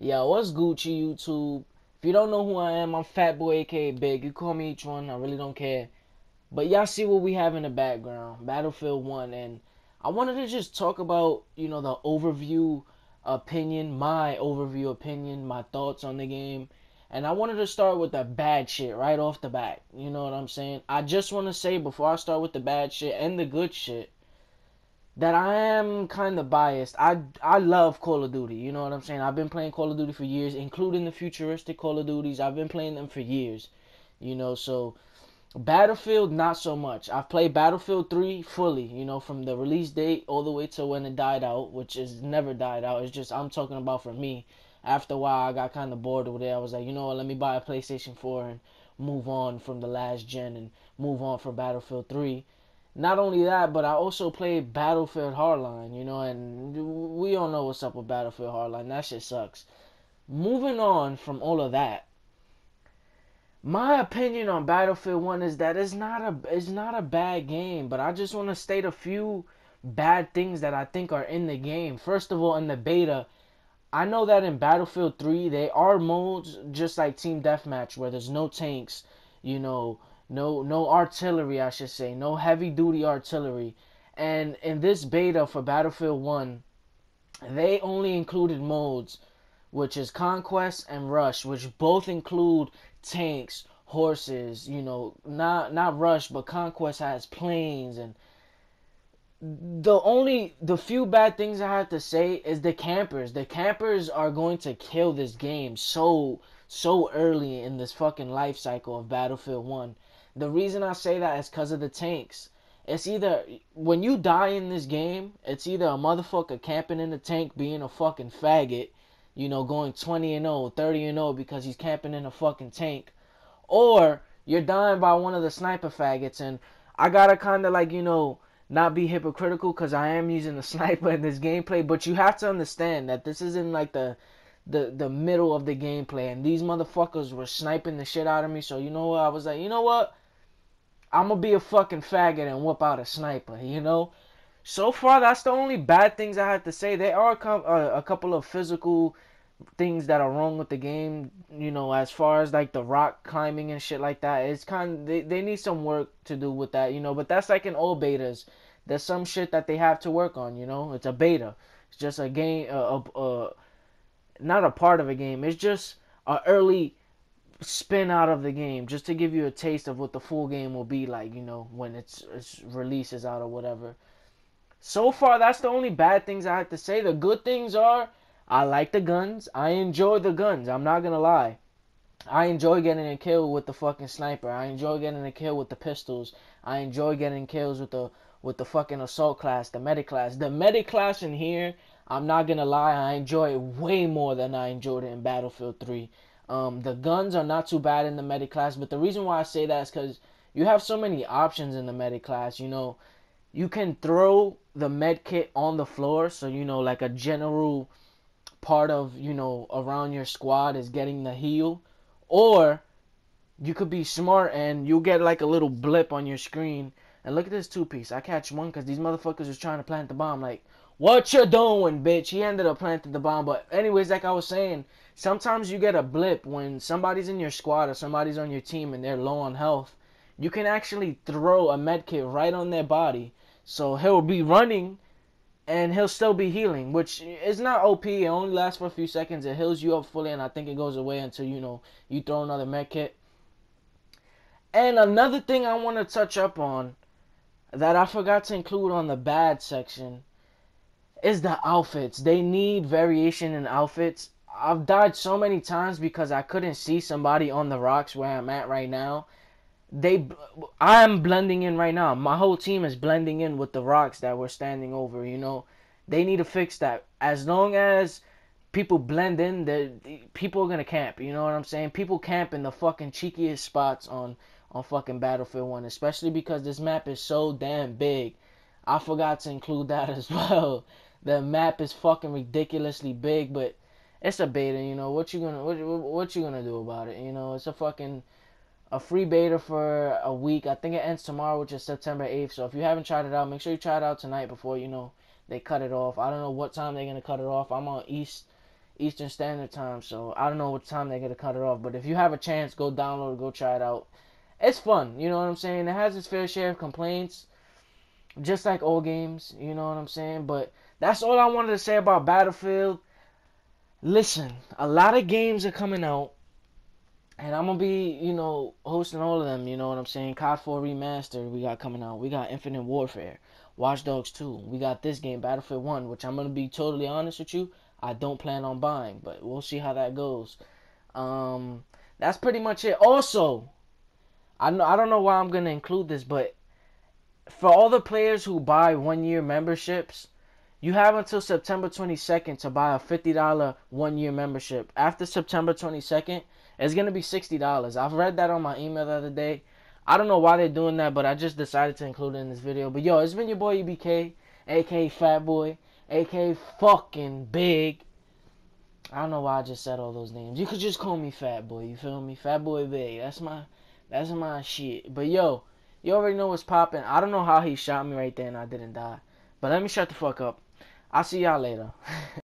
Yo, what's Gucci YouTube? If you don't know who I am, I'm Fat Boy aka Big. You call me each one, I really don't care. But y'all see what we have in the background. Battlefield 1 and I wanted to just talk about, you know, the overview opinion, my overview opinion, my thoughts on the game. And I wanted to start with the bad shit right off the bat. You know what I'm saying? I just want to say before I start with the bad shit and the good shit that I am kind of biased. I I love Call of Duty. You know what I'm saying? I've been playing Call of Duty for years, including the futuristic Call of Duties. I've been playing them for years. You know, so Battlefield not so much. I've played Battlefield 3 fully, you know, from the release date all the way to when it died out, which is never died out. It's just I'm talking about for me. After a while, I got kind of bored with it. I was like, you know what? Let me buy a PlayStation 4 and move on from the last gen and move on from Battlefield 3 not only that, but I also played Battlefield Hardline, you know, and we all know what's up with Battlefield Hardline. That shit sucks. Moving on from all of that, my opinion on Battlefield 1 is that it's not a it's not a bad game, but I just want to state a few bad things that I think are in the game. First of all, in the beta, I know that in Battlefield 3 there are modes just like Team Deathmatch where there's no tanks, you know, no no artillery I should say, no heavy duty artillery. And in this beta for Battlefield 1, they only included modes which is Conquest and Rush, which both include tanks, horses, you know, not not Rush, but Conquest has planes and the only the few bad things I have to say is the campers. The campers are going to kill this game so so early in this fucking life cycle of Battlefield 1. The reason I say that is because of the tanks. It's either when you die in this game, it's either a motherfucker camping in the tank being a fucking faggot, you know, going 20 and 0, 30 and 0 because he's camping in a fucking tank, or you're dying by one of the sniper faggots. And I gotta kind of like, you know, not be hypocritical because I am using the sniper in this gameplay, but you have to understand that this isn't like the the the middle of the gameplay, and these motherfuckers were sniping the shit out of me. So you know what? I was like, you know what? I'm gonna be a fucking faggot and whip out a sniper, you know. So far, that's the only bad things I have to say. There are uh, a couple of physical things that are wrong with the game, you know, as far as like the rock climbing and shit like that. It's kind of, they, they need some work to do with that, you know, but that's like in all betas. There's some shit that they have to work on, you know. It's a beta. It's just a game, uh, uh not a part of a game. It's just a early spin out of the game just to give you a taste of what the full game will be like, you know, when its its releases out or whatever. So far, that's the only bad things I have to say. The good things are I like the guns. I enjoy the guns. I'm not gonna lie. I enjoy getting a kill with the fucking sniper. I enjoy getting a kill with the pistols. I enjoy getting kills with the with the fucking assault class, the medic class. The medic class in here, I'm not gonna lie, I enjoy it way more than I enjoyed it in Battlefield 3. Um, the guns are not too bad in the medic class, but the reason why I say that is because you have so many options in the medic class. You know, you can throw the med kit on the floor, so you know, like a general part of you know around your squad is getting the heal, or you could be smart and you'll get like a little blip on your screen. And look at this two piece. I catch one because these motherfuckers was trying to plant the bomb. Like, what you doing, bitch? He ended up planting the bomb. But anyways, like I was saying, sometimes you get a blip when somebody's in your squad or somebody's on your team and they're low on health. You can actually throw a medkit right on their body. So he'll be running and he'll still be healing, which is not OP. It only lasts for a few seconds. It heals you up fully, and I think it goes away until you know you throw another medkit. And another thing I want to touch up on that I forgot to include on the bad section is the outfits. They need variation in outfits. I've died so many times because I couldn't see somebody on the rocks where I'm at right now. They, I am blending in right now. My whole team is blending in with the rocks that we're standing over. You know, they need to fix that. As long as people blend in, the people are gonna camp. You know what I'm saying? People camp in the fucking cheekiest spots on on fucking Battlefield One, especially because this map is so damn big. I forgot to include that as well. The map is fucking ridiculously big, but it's a beta, you know. What you gonna what, what you gonna do about it? You know, it's a fucking a free beta for a week. I think it ends tomorrow, which is September 8th. So if you haven't tried it out, make sure you try it out tonight before you know they cut it off. I don't know what time they're gonna cut it off. I'm on East Eastern Standard Time. So I don't know what time they're gonna cut it off. But if you have a chance, go download go try it out. It's fun, you know what I'm saying? It has its fair share of complaints, just like old games, you know what I'm saying? But that's all I wanted to say about Battlefield. Listen, a lot of games are coming out. And I'm gonna be, you know, hosting all of them. You know what I'm saying? COD 4 Remastered we got coming out. We got Infinite Warfare, Watch Dogs 2. We got this game, Battlefield 1, which I'm gonna be totally honest with you. I don't plan on buying, but we'll see how that goes. Um, that's pretty much it. Also, I know I don't know why I'm gonna include this, but for all the players who buy one year memberships, you have until September 22nd to buy a $50 one year membership. After September 22nd, it's gonna be $60. I've read that on my email the other day. I don't know why they're doing that, but I just decided to include it in this video. But yo, it's been your boy EBK, aka Fat Boy, aka fucking Big. I don't know why I just said all those names. You could just call me Fat Boy. You feel me? Fat Boy Big. That's my, that's my shit. But yo, you already know what's popping. I don't know how he shot me right there and I didn't die. But let me shut the fuck up. I'll see y'all later.